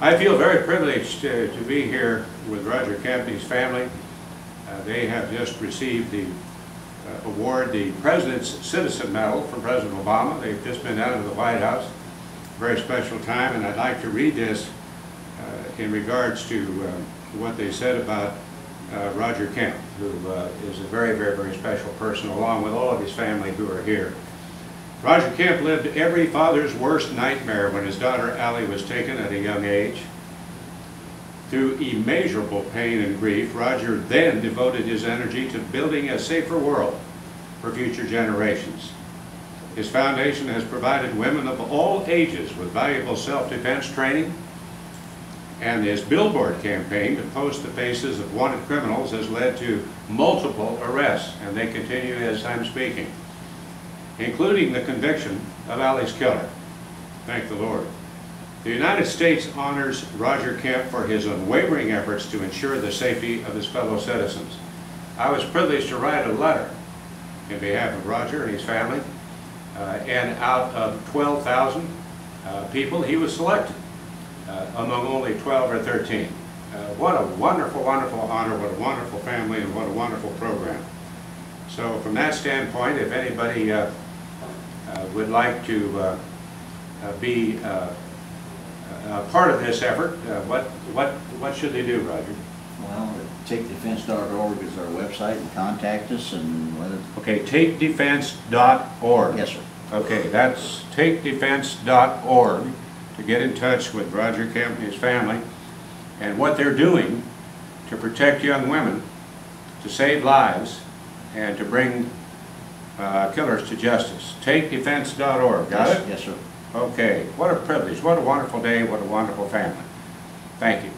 I feel very privileged to, to be here with Roger his family. Uh, They have just received the uh, award, the President's Citizen Medal from President Obama. They've just been out of the White House. Very special time, and I'd like to read this uh, in regards to uh, what they said about uh, Roger Kemp, who uh, is a very, very, very special person, along with all of his family who are here. Roger Kemp lived every father's worst nightmare when his daughter Ali was taken at a young age. Through immeasurable pain and grief, Roger then devoted his energy to building a safer world for future generations. His foundation has provided women of all ages with valuable self-defense training, and his billboard campaign to post the faces of wanted criminals has led to multiple arrests, and they continue as I'm speaking including the conviction of Ali's killer. Thank the Lord. The United States honors Roger Kemp for his unwavering efforts to ensure the safety of his fellow citizens. I was privileged to write a letter in behalf of Roger and his family, uh, and out of 12,000 uh, people, he was selected uh, among only 12 or 13. Uh, what a wonderful, wonderful honor, what a wonderful family, and what a wonderful program. So from that standpoint, if anybody uh, would like to uh, uh, be uh, a part of this effort, uh, what, what, what should they do, Roger? Well, takedefense.org is our website and contact us and whether, Okay, takedefense.org. yes, sir. Okay, that's takedefense.org to get in touch with Roger Kemp and his family and what they're doing to protect young women, to save lives, and to bring uh, killers to justice. Takedefense.org, got Yes- it? Yes, sir. Okay, what a privilege, what a wonderful day, what a wonderful family. Thank you.